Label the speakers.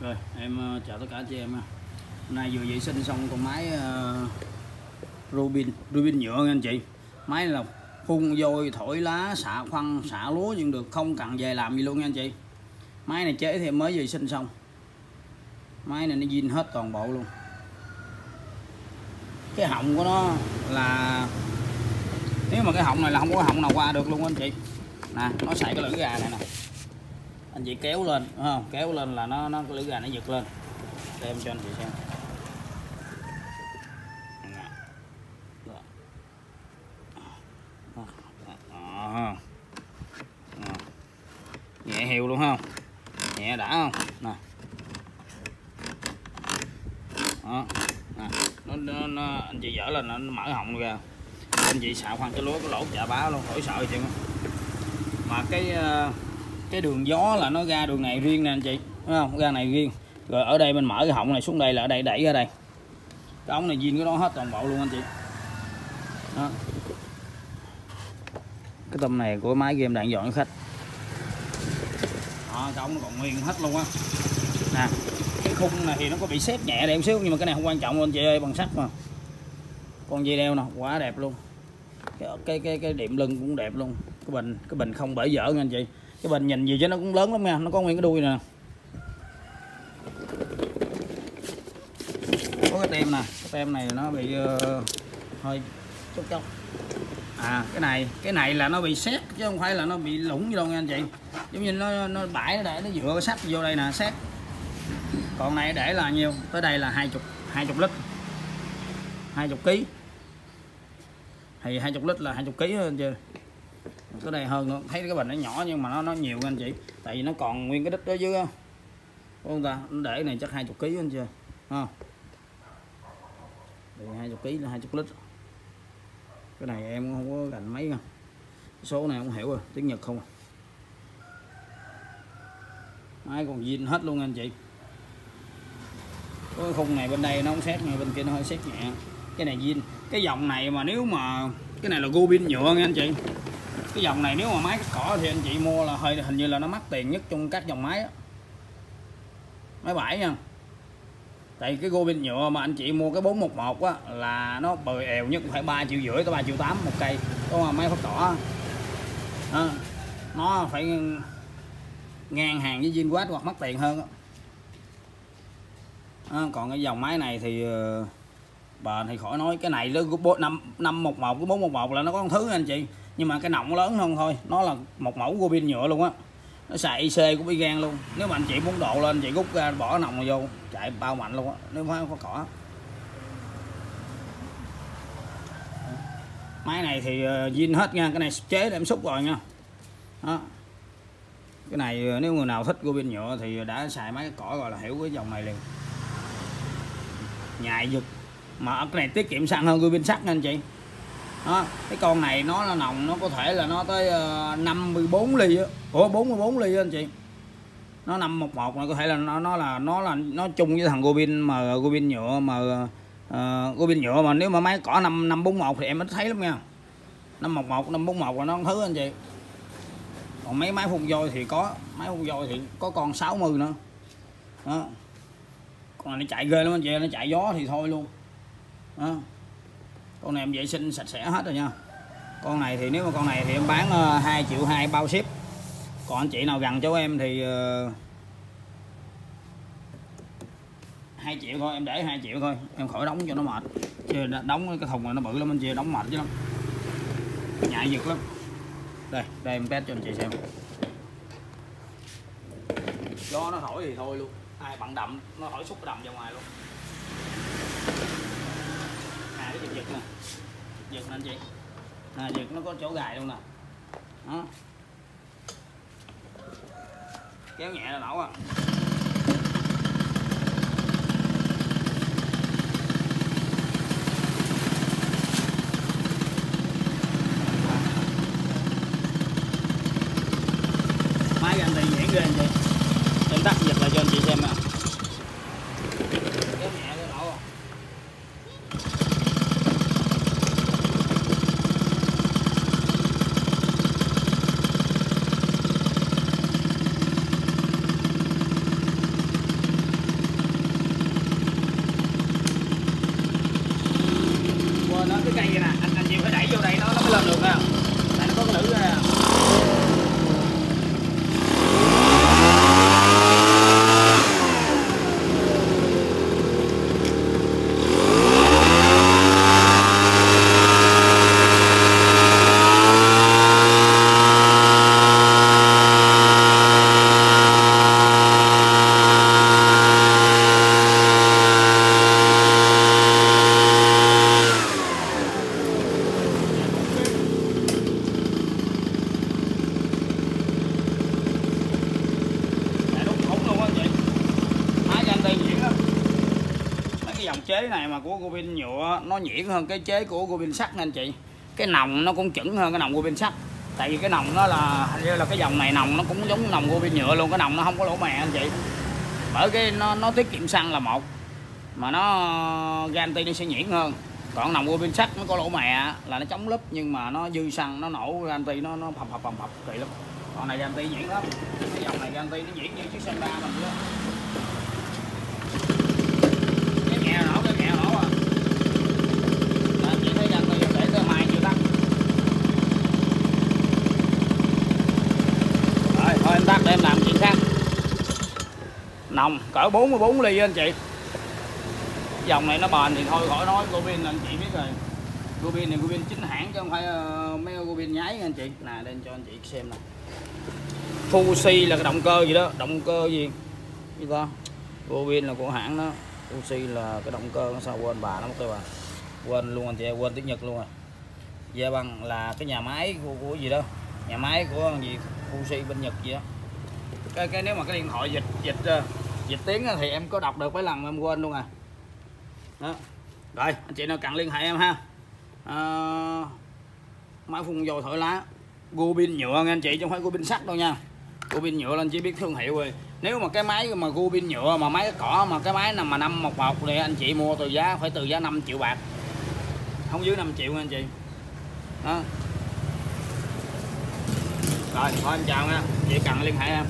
Speaker 1: Rồi em ờ, chào tất cả chị em. Hôm nay vừa vệ sinh xong con máy uh, Rubin Rubin nhựa nha anh chị. Máy này là phun vôi, thổi lá, xạ khoăn, xạ lúa nhưng được không cần về làm gì luôn nha anh chị. Máy này chế thì em mới vệ sinh xong. Máy này nó zin hết toàn bộ luôn. Cái họng của nó là Nếu mà cái họng này là không có họng nào qua được luôn anh chị. Nè, nó xài cái lưỡi gà này nè anh chị kéo lên đúng không? Kéo lên là nó nó cái lưỡi gà nó giật lên. Để em cho anh chị xem. Nhẹ hiệu luôn không? Nhẹ đã không? Nè. Đó. Nè. Nó, nó, nó, anh chị dở lên nó mở họng ra. Anh chị xạo khoan cái lúa cái lỗ chà bá luôn khỏi sợ gì chứ. Mà cái uh, cái đường gió là nó ra đường này riêng nè anh chị đúng không? Ra này riêng. Rồi ở đây mình mở cái họng này xuống đây là ở đây đẩy ra đây. Cái ống này viên cái đó hết toàn bộ luôn anh chị. Đó. cái tôm này của máy game đạn dọn khách. Đó, cái ống nó còn nguyên hết luôn á. Nè cái khung này thì nó có bị xếp nhẹ đẹp xíu nhưng mà cái này không quan trọng anh chị ơi bằng sắt mà. Con dây đeo nè quá đẹp luôn. Cái cái cái, cái điểm lưng cũng đẹp luôn. Cái bình cái bình không bể dở nha anh chị cái bình nhìn gì chứ nó cũng lớn lắm nha nó có nguyên cái đuôi nè. Có cái tem nè cái tem này nó bị uh, hơi chốc chốc. À cái này cái này là nó bị xét chứ không phải là nó bị lủng gì đâu nha anh chị. Giống như nó nó bãi nó để nó dựa sắt vô đây nè xét còn này để là nhiêu? Tới đây là hai chục hai chục lít. Hai chục ký. Thì hai chục lít là hai chục ký hơn chưa cái này hơn nữa thấy cái bình nó nhỏ nhưng mà nó nó nhiều anh chị. Tại vì nó còn nguyên cái đít đó dưới không không ta? Nó để này chắc hai chục ký anh chưa không? Thì hai chục ký là hai chục lít. Cái này em không có gành mấy không số này không hiểu rồi tiếng nhật không à. ai còn zin hết luôn anh chị. Cái khung này bên đây nó không xét ngay bên kia nó hơi xét nhẹ. Cái này zin. Cái dòng này mà nếu mà, cái này là gobin nhựa nha anh chị cái dòng này nếu mà máy cắt cỏ thì anh chị mua là hơi hình như là nó mắc tiền nhất trong các dòng máy đó. máy bãi nha. Tại cái gô gobin nhựa mà anh chị mua cái 411 á là nó bời èo nhất phải 3 triệu rưỡi tới 3 triệu 8 một cây. Có mà máy phát cỏ à, nó phải ngang hàng với Vinquast hoặc mắc tiền hơn à, còn cái dòng máy này thì ờ, bền thì khỏi nói cái này nó năm năm một một cái bốn một một là nó có con thứ anh chị nhưng mà cái nọng lớn hơn thôi. Nó là một mẫu của pin nhựa luôn á. Nó xài IC của Bigan luôn. Nếu mà anh chị muốn độ lên chị rút ra, bỏ nòng vô, chạy bao mạnh luôn á. Nếu không có cỏ. Máy này thì ờ, zin hết nha. Cái này chế để em xúc rồi nha. Đó. Cái này ờ, nếu người nào thích của pin nhựa thì đã xài máy cỏ rồi là hiểu cái dòng này liền. Nhại giật mà cái này tiết kiệm xăng hơn của pin sắt nha anh chị đó, cái con này nó là nồng nó có thể là nó tới ờ, 54 ly á. Ủa 44 ly á anh chị. Nó 511 này có thể là nó nó là nó là nó chung với thằng Gobin mà Gobin nhựa mà uh, ờ, ờ, Gobin nhựa mà nếu mà máy cỏ 5 541 thì em ít thấy lắm nha. 511 541 là nó thứ anh chị. Còn mấy máy phun vôi thì có máy phun vôi thì có con 60 nữa. Đó. Con này nó chạy ghê lắm anh chị nó chạy gió thì thôi luôn. Đó con này em vệ sinh sạch sẽ hết rồi nha. Con này thì nếu mà con này thì em bán ờ, 2 triệu 2 bao ship. Còn anh chị nào gần chỗ em thì ờ, 2 triệu thôi, em để 2 triệu thôi. Em khỏi đóng cho nó mệt. Chứ đóng cái thùng này nó bự lắm, anh chị đóng mệt chứ lắm. Nhại giật lắm. Đây đây em test cho anh chị xem. Gió nó thổi thì thôi luôn. Ai bận đậm nó thổi xúc đậm ra ngoài luôn cái giật giật nè. Giật nè anh chị. À, nè giật nó có chỗ gài luôn nè. Đó. Kéo nhẹ là nổ à. Máy anh thì nhảy ghê anh chị. Em tắt giật lại cho anh chị xem nè à nhẹ cái nổ à dòng chế này mà của Gobin nhựa, nó nhuyễn hơn cái chế của Gobin sắt nha anh chị. Cái nòng nó cũng chuẩn hơn cái nòng Gobin sắt. Tại vì cái nòng nó là, hình như là cái dòng này nòng nó cũng giống nòng Gobin nhựa luôn, cái nòng nó không có lỗ mè anh chị. Bởi cái nó nó tiết kiệm xăng là một, mà nó garanti nó sẽ nhuyễn hơn. Còn nòng Gobin sắt nó có lỗ mè là nó chống lúp, nhưng mà nó dư xăng, nó nổ garanti nó nó phập phập phập phập, kỳ lắm. Còn này garanti nhuyễn lắm. Cái dòng này garanti nó nhuyễn như chiếc xe ba mình nữa cái nghèo nổ cái nghèo nổ à là chị thấy garanti để tới mai chưa tắt rồi thôi em tắt để em làm chuyện khác nồng cỡ 44 ly anh chị. Dòng này nó bền thì thôi khỏi nói cô pin anh chị biết rồi. Cô pin này cô pin chính hãng chứ không phải uh, mấy cô pin nháy anh chị. Nè lên cho anh chị xem nè. Fuji là cái động cơ gì đó động cơ gì? Gì ta cô pin là của hãng đó. Fuji là cái động cơ sao quên bà nó mất cái bà quên luôn anh chị quên tiếng Nhật luôn à Gia bằng là cái nhà máy của, của gì đó. Nhà máy của gì? Fuji bên Nhật gì đó. Cái, cái nếu mà cái điện thoại dịch dịch ờ, dịch tiếng thì em có đọc được mấy lần mà em quên luôn à. Đó. Rồi anh chị nào cần liên hệ em ha. À, máy phun dầu thổi lá. Gu pin nhựa nha anh chị chứ không phải gu pin sắt đâu nha. Gu pin nhựa lên chỉ biết thương hiệu rồi. Nếu mà cái máy mà gu pin nhựa mà máy cỏ mà cái máy nằm mà năm một một thì anh chị mua từ giá phải từ giá 5 triệu bạc. Không dưới 5 triệu nha anh chị. Đó. Rồi thôi em chào nha. Chị cần liên hệ em.